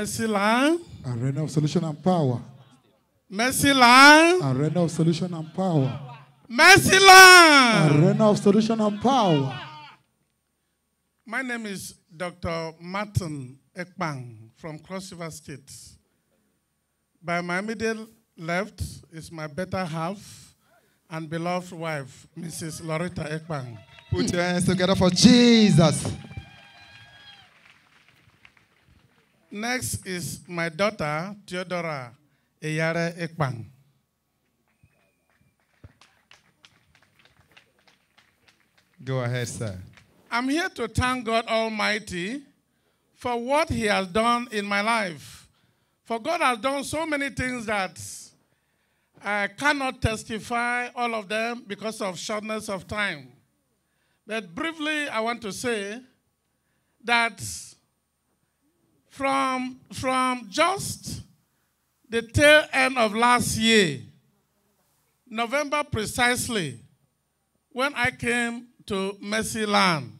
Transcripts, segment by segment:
Mercy Land. Arena of solution and power. Mercy Land. Arena of solution and power. Mercy Land. Arena of solution and power. My name is Dr. Martin Ekpang from Cross River State. By my middle left is my better half and beloved wife, Mrs. Loretta Ekpang. Put your hands together for Jesus. Next is my daughter, Theodora Eyare Ekpang. Go ahead, sir. I'm here to thank God Almighty for what He has done in my life. For God has done so many things that I cannot testify all of them because of shortness of time. But briefly, I want to say that from, from just the tail end of last year, November precisely, when I came to Mercy Land,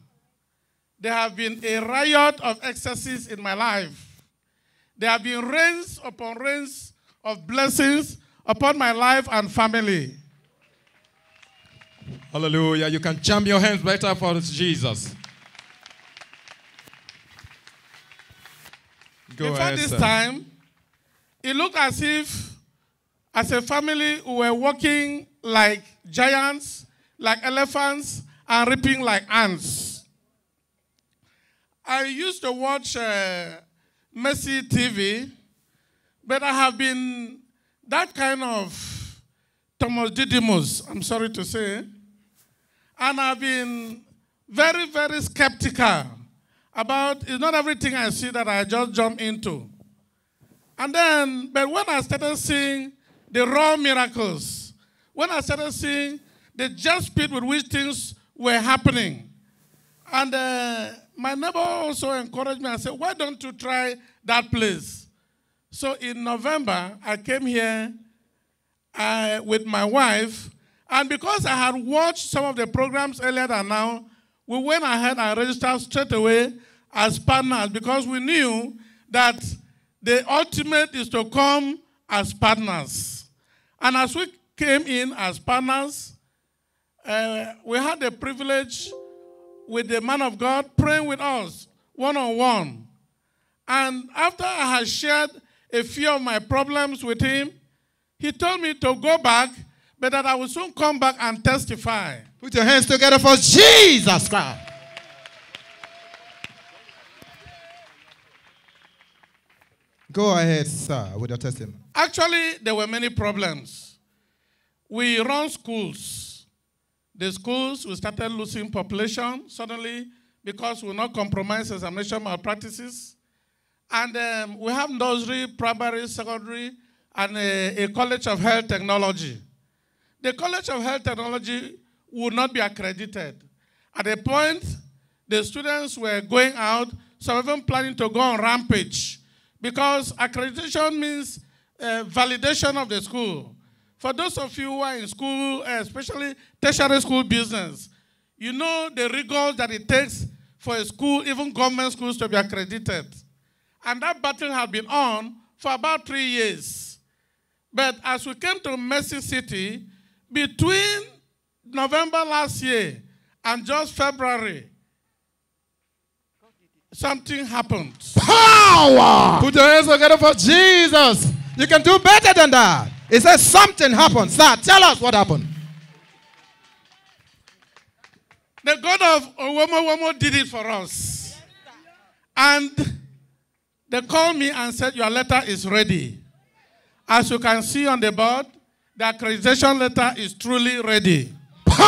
there have been a riot of excesses in my life. There have been rains upon rains of blessings upon my life and family. Hallelujah. You can jump your hands better for Jesus. Go fact, ahead, this sir. time, it looked as if, as a family, we were walking like giants, like elephants, and reaping like ants. I used to watch uh, Mercy TV, but I have been that kind of Thomas Didymus, I'm sorry to say, and I've been very, very skeptical about it's not everything I see that I just jump into. And then, but when I started seeing the raw miracles, when I started seeing the just speed with which things were happening, and uh, my neighbor also encouraged me and said, Why don't you try that place? So in November, I came here uh, with my wife, and because I had watched some of the programs earlier than now, we went ahead and registered straight away as partners because we knew that the ultimate is to come as partners. And as we came in as partners, uh, we had the privilege with the man of God praying with us one on one. And after I had shared a few of my problems with him, he told me to go back, but that I will soon come back and testify. Put your hands together for Jesus Christ. Go ahead, sir, with your testimony. Actually, there were many problems. We run schools. The schools, we started losing population suddenly because we not compromise examination malpractices. And um, we have nursery, primary, secondary, and a, a college of health technology. The college of health technology would not be accredited. At a point, the students were going out, some of them planning to go on rampage because accreditation means uh, validation of the school. For those of you who are in school, uh, especially tertiary school business, you know the rigors that it takes for a school, even government schools, to be accredited. And that battle had been on for about three years. But as we came to Mercy City, between November last year and just February, something happened. Power! Put your hands together for Jesus. You can do better than that. It says something happened. Sir, tell us what happened. The God of Owomo Womo did it for us. And they called me and said, Your letter is ready. As you can see on the board, the accreditation letter is truly ready.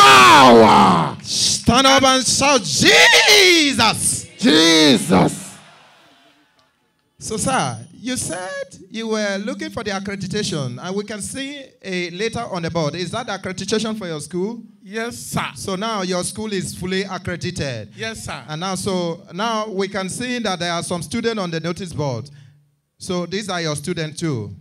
Power! Stand up and shout, Jesus! Jesus! So, sir, you said you were looking for the accreditation, and we can see a later on the board. Is that the accreditation for your school? Yes, sir. So now your school is fully accredited. Yes, sir. And now, so now we can see that there are some students on the notice board. So these are your students too.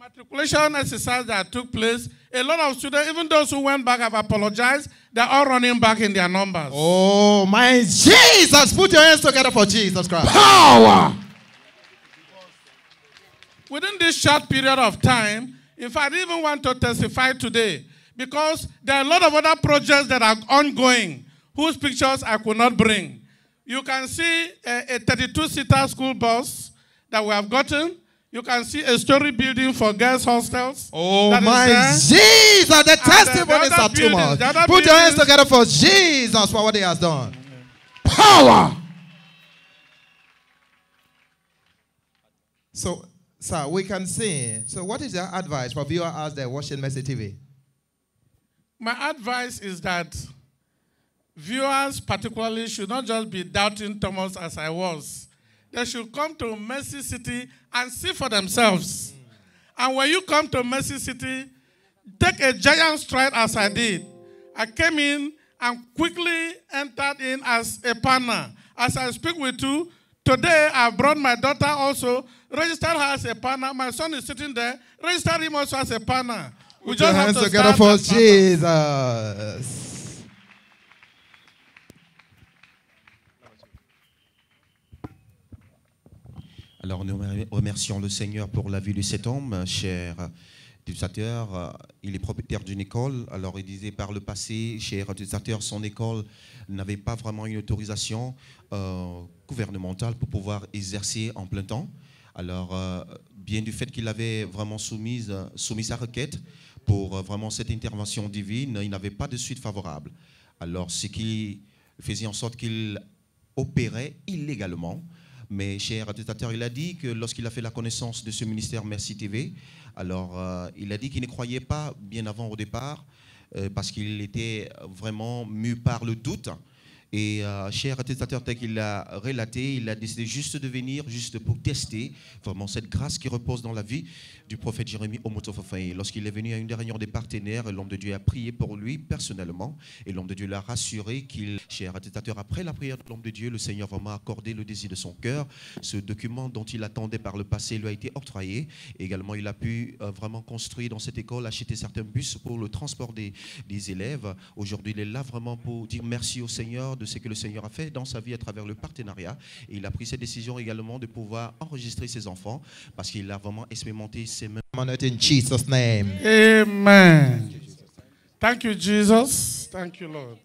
Yes, the matriculation exercise that took place, a lot of students, even those who went back, have apologized. They're all running back in their numbers. Oh my Jesus! Put your hands together for Jesus Christ. Power! within this short period of time, in fact, I even want to testify today because there are a lot of other projects that are ongoing whose pictures I could not bring. You can see a 32 seater school bus that we have gotten. You can see a story building for girls' hostels. Oh that my. Jesus, the And the- the testimonies are too much. Put your hands together for Jesus for what he has done. Power. So, sir, we can see. So, what is your advice for viewers out there watching Mercy TV? My advice is that viewers, particularly, should not just be doubting Thomas as I was. They should come to Mercy City and see for themselves. And when you come to Mercy City, take a giant stride as I did. I came in and quickly entered in as a partner. As I speak with you, today I brought my daughter also, registered her as a partner. My son is sitting there, registered him also as a partner. We Put your have hands to together for as partners. Jesus. Alors nous remercions le Seigneur pour la vie de cet homme, cher utilisateur. Il est propriétaire d'une école. Alors il disait par le passé, cher utilisateur, son école n'avait pas vraiment une autorisation euh, gouvernementale pour pouvoir exercer en plein temps. Alors euh, bien du fait qu'il avait vraiment soumis sa requête pour euh, vraiment cette intervention divine, il n'avait pas de suite favorable. Alors ce qui faisait en sorte qu'il opérait illégalement. Mais cher attestateur, il a dit que lorsqu'il a fait la connaissance de ce ministère Merci TV, alors euh, il a dit qu'il ne croyait pas bien avant au départ, euh, parce qu'il était vraiment mu par le doute. Et euh, cher attestateur, tel qu'il l'a relaté, il a décidé juste de venir, juste pour tester vraiment cette grâce qui repose dans la vie du prophète Jérémie Omotofafaye. Lorsqu'il est venu à une des réunions des partenaires, l'homme de Dieu a prié pour lui personnellement et l'homme de Dieu l'a rassuré qu'il, cher attestateur, après la prière de l'homme de Dieu, le Seigneur vraiment accordé le désir de son cœur. Ce document dont il attendait par le passé lui a été octroyé. Également, il a pu euh, vraiment construire dans cette école, acheter certains bus pour le transport des élèves. Aujourd'hui, il est là vraiment pour dire merci au Seigneur de ce que le Seigneur a fait dans sa vie à travers le partenariat. Et il a pris cette décision également de pouvoir enregistrer ses enfants parce qu'il a vraiment expérimenté ses mains. On it in Jesus' name. Amen. Thank you, Jesus. Thank you, Lord.